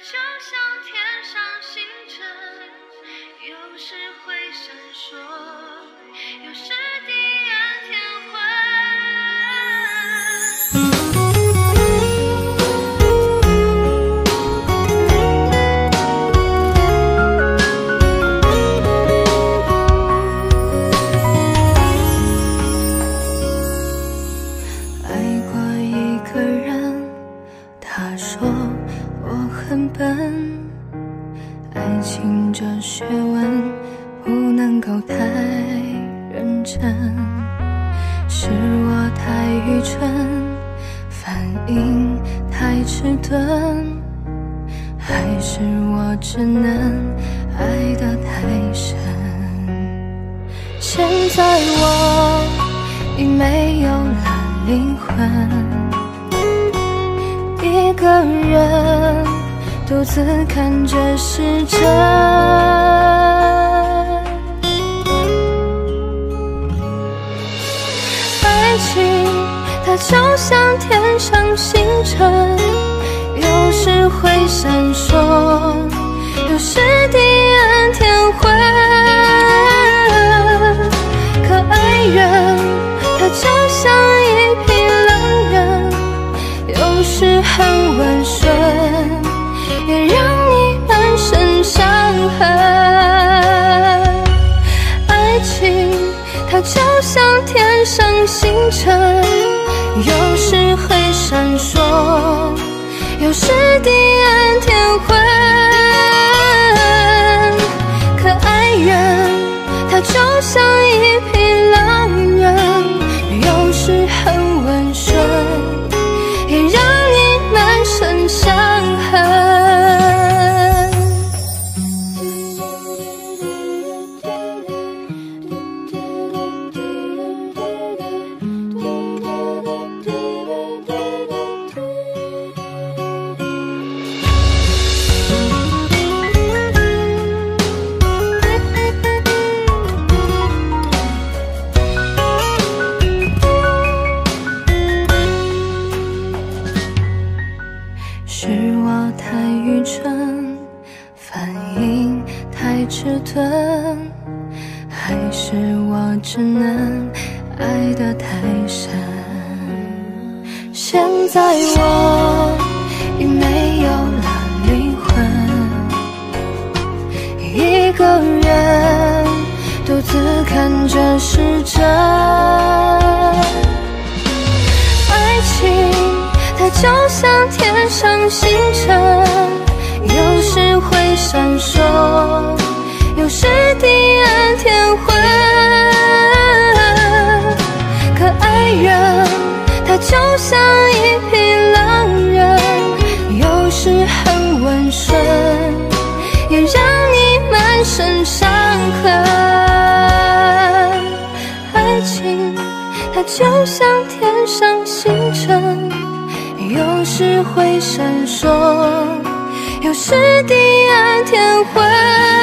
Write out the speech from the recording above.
就像天上星辰，有时会闪烁，有时地暗天昏。爱过一个人，他说我很笨，爱情这学问不能够太认真，是我太愚蠢，反应太迟钝，还是我只能爱得太深？现在我已没有了灵魂，一个人独自看着时针。爱情它就像天上星辰，有时会闪烁，有时低就像天上星辰，有时会闪烁，有时地暗天昏。可爱人，他就像一匹狼人，有时很迟钝，还是我只能爱得太深？现在我已没有了灵魂，一个人独自看着时针。爱情，它就像天上星辰，有时会闪烁，有时地暗天昏。可爱人，他就像一匹狼人，有时很温顺，也让你满身伤痕。爱情，它就像天上星辰，有时会闪烁，有时地暗天昏。